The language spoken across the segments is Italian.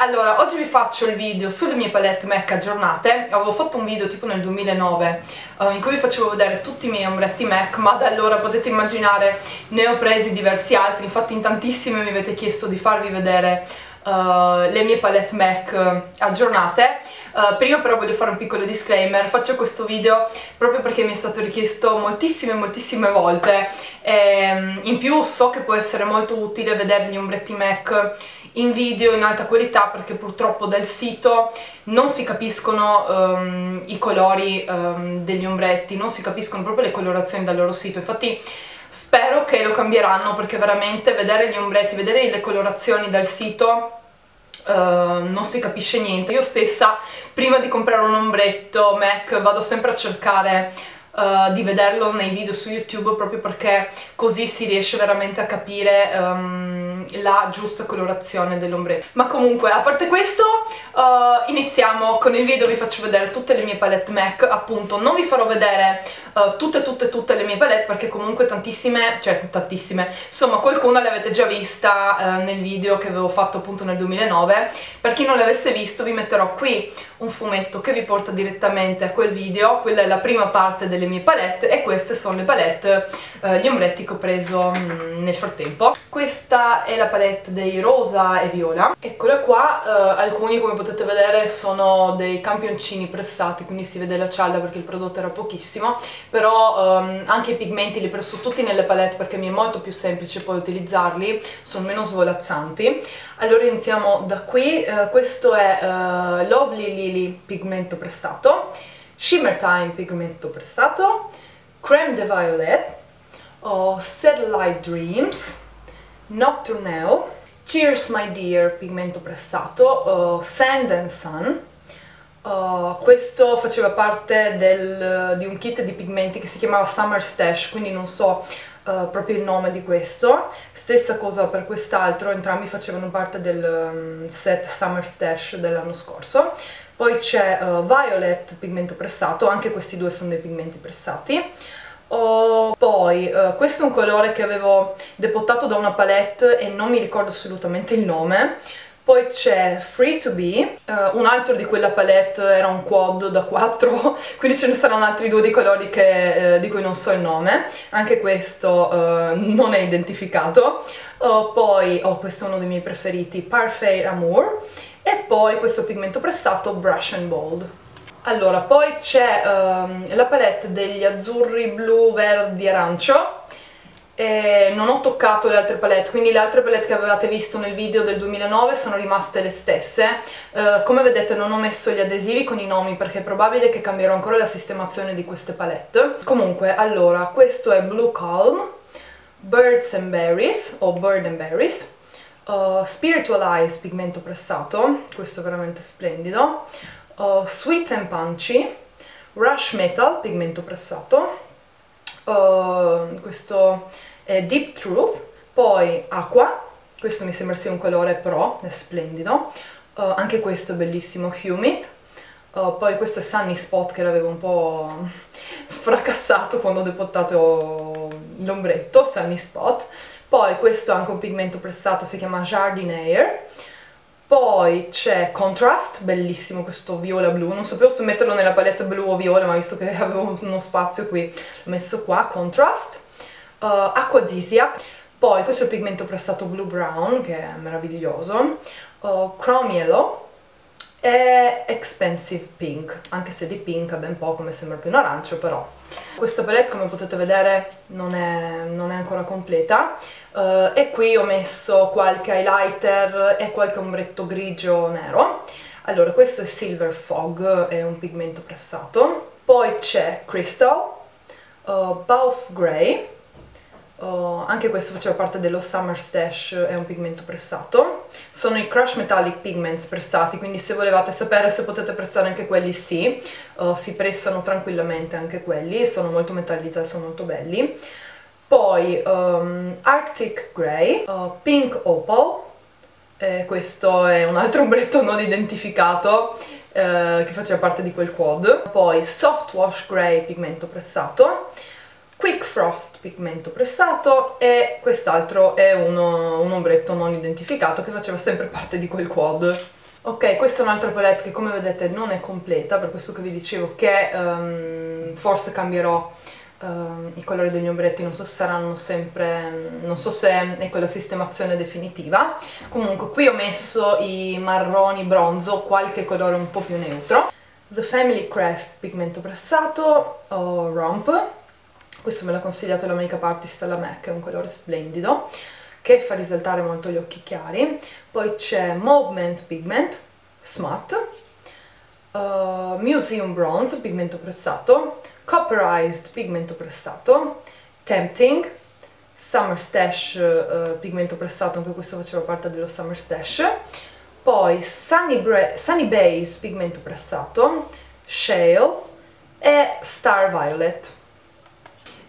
allora oggi vi faccio il video sulle mie palette MAC aggiornate. Avevo fatto un video tipo nel 2009 uh, eh, in cui vi facevo vedere tutti i miei ombretti MAC ma da allora potete immaginare ne ho presi diversi altri. Infatti in tantissime mi avete chiesto di farvi vedere uh, le mie palette MAC aggiornate. Uh, prima però voglio fare un piccolo disclaimer, faccio questo video proprio perché mi è stato richiesto moltissime moltissime volte. E ehm, in più so che può essere molto utile vedere gli ombretti MAC in video in alta qualità perché purtroppo dal sito non si capiscono um, i colori um, degli ombretti, non si capiscono proprio le colorazioni dal loro sito, infatti spero che lo cambieranno perché veramente vedere gli ombretti, vedere le colorazioni dal sito Uh, non si capisce niente. Io stessa, prima di comprare un ombretto MAC, vado sempre a cercare uh, di vederlo nei video su YouTube proprio perché così si riesce veramente a capire um, la giusta colorazione dell'ombretto. Ma comunque, a parte questo, uh, iniziamo con il video, vi faccio vedere tutte le mie palette MAC, appunto non vi farò vedere uh, tutte tutte tutte le mie palette perché comunque tantissime, cioè tantissime, insomma qualcuna l'avete già vista uh, nel video che avevo fatto appunto nel 2009, per chi non l'avesse visto vi metterò qui un fumetto che vi porta direttamente a quel video, quella è la prima parte delle mie palette e queste sono le palette, uh, gli ombretti che ho preso mm, nel frattempo. Questa è la palette dei rosa e viola, eccola qua, alcuni come potete vedere sono dei campioncini pressati, quindi si vede la cialda perché il prodotto era pochissimo, però um, anche i pigmenti li presto tutti nelle palette perché mi è molto più semplice poi utilizzarli, sono meno svolazzanti. Allora iniziamo da qui, uh, questo è uh, Lovely Lily pigmento pressato, Shimmer Time pigmento pressato, Creme de Violet, oh, Satellite Dreams, Nocturnal, Cheers My Dear pigmento pressato, oh, Sand and Sun, Uh, questo faceva parte del, di un kit di pigmenti che si chiamava Summer Stash, quindi non so uh, proprio il nome di questo. Stessa cosa per quest'altro, entrambi facevano parte del um, set Summer Stash dell'anno scorso. Poi c'è uh, Violet pigmento pressato, anche questi due sono dei pigmenti pressati. Oh, poi, questo è un colore che avevo depottato da una palette e non mi ricordo assolutamente il nome, poi c'è Free to Be, uh, un altro di quella palette era un quad da 4, quindi ce ne saranno altri due di colori che, uh, di cui non so il nome, anche questo uh, non è identificato. poi, oh, questo è uno dei miei preferiti, Parfait Amour, e poi questo pigmento pressato Brush and Bold. Allora, poi c'è um, la palette degli azzurri, blu, verdi, arancio, e non ho toccato le altre palette, quindi le altre palette che avevate visto nel video del 2009 sono rimaste le stesse. Uh, come vedete non ho messo gli adesivi con i nomi perché è probabile che cambierò ancora la sistemazione di queste palette. Comunque, allora, questo è Blue Calm, Birds and Berries, o Bird and Berries, uh, Spiritual Eyes pigmento pressato, questo è veramente splendido, uh, Sweet and Punchy, Rush Metal pigmento pressato, questo eh, Deep Truth, poi Aqua, questo mi sembra sia un colore pro, è splendido, uh, anche questo è bellissimo, Humid, uh, poi questo è Sunny Spot che l'avevo un po' sfracassato quando ho depottato l'ombretto, Sunny Spot, poi questo è anche un pigmento pressato, si chiama Jardinier, poi c'è Contrast, bellissimo questo viola blu, non sapevo se metterlo nella palette blu o viola, ma visto che avevo uno spazio qui l'ho messo qua, Contrast uh, Aquadisiac, poi questo è il pigmento prestato Blue Brown, che è meraviglioso, uh, Chrome Yellow, e Expensive Pink, anche se di pink ha ben poco, mi sembra più un arancio, però. Questa palette, come potete vedere, non è, non è ancora completa, uh, e qui ho messo qualche highlighter e qualche ombretto grigio nero. Allora, questo è Silver Fog, è un pigmento pressato. Poi c'è Crystal, uh, Bath Grey, Oh, anche questo faceva parte dello Summer Stash, è un pigmento pressato. Sono i Crush Metallic Pigments pressati, quindi se volevate sapere se potete pressare anche quelli sì, oh, si pressano tranquillamente anche quelli, sono molto metallizzati, sono molto belli. Poi um, Arctic Grey, uh, Pink Opal, eh, questo è un altro ombretto non identificato, eh, che faceva parte di quel quad. Poi Soft Wash Grey, pigmento pressato. Quick Frost pigmento pressato e quest'altro è uno, un ombretto non identificato che faceva sempre parte di quel quad. Ok, questa è un'altra palette che come vedete non è completa, per questo che vi dicevo che um, forse cambierò uh, i colori degli ombretti, non so se saranno sempre, non so se è quella sistemazione definitiva. Comunque qui ho messo i marroni bronzo, qualche colore un po' più neutro. The Family Crest pigmento pressato, oh, Romp, questo me l'ha consigliato la make-up artist alla MAC, è un colore splendido che fa risaltare molto gli occhi chiari. Poi c'è Movement Pigment, Smut, uh, Museum Bronze, pigmento pressato, Copperized, pigmento pressato, Tempting, Summer Stash, uh, pigmento pressato, anche questo faceva parte dello Summer Stash, poi Sunny, Sunny Base, pigmento pressato, Shale e Star Violet.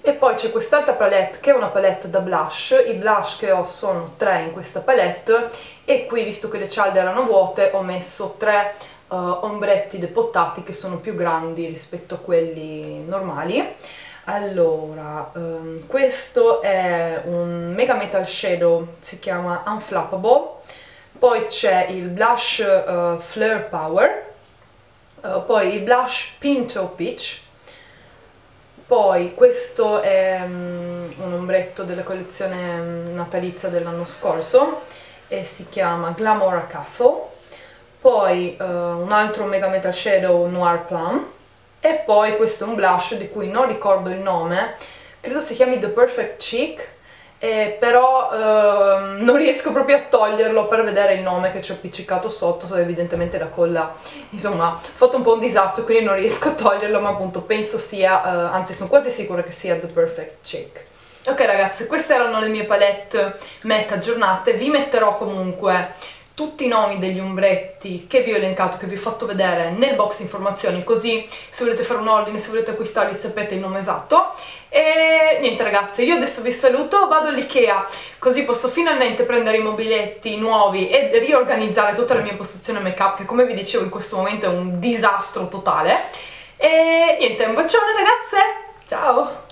E poi c'è quest'altra palette che è una palette da blush, i blush che ho sono tre in questa palette. E qui visto che le cialde erano vuote ho messo tre uh, ombretti depottati che sono più grandi rispetto a quelli normali. Allora, um, questo è un Mega Metal Shadow, si chiama Unflappable, poi c'è il blush uh, Flare Power, uh, poi il blush Pinto Peach, poi questo è um, un ombretto della collezione um, natalizia dell'anno scorso e si chiama Glamora Castle. Poi uh, un altro Mega Metal Shadow Noir Plum. E poi questo è un blush di cui non ricordo il nome, credo si chiami The Perfect Cheek eh, però ehm, non riesco proprio a toglierlo per vedere il nome che ci ho appiccicato sotto, so evidentemente la colla, insomma, ho fatto un po' un disastro, quindi non riesco a toglierlo, ma appunto penso sia, eh, anzi sono quasi sicura che sia The Perfect Chick. Ok ragazze, queste erano le mie palette MAC aggiornate, vi metterò comunque tutti i nomi degli ombretti che vi ho elencato, che vi ho fatto vedere nel box informazioni, così se volete fare un ordine, se volete acquistarli sapete il nome esatto. E niente ragazze, io adesso vi saluto, vado all'Ikea, così posso finalmente prendere i mobiletti nuovi e riorganizzare tutta la mia postazione make up, che come vi dicevo in questo momento è un disastro totale. E niente, un bacione ragazze, ciao!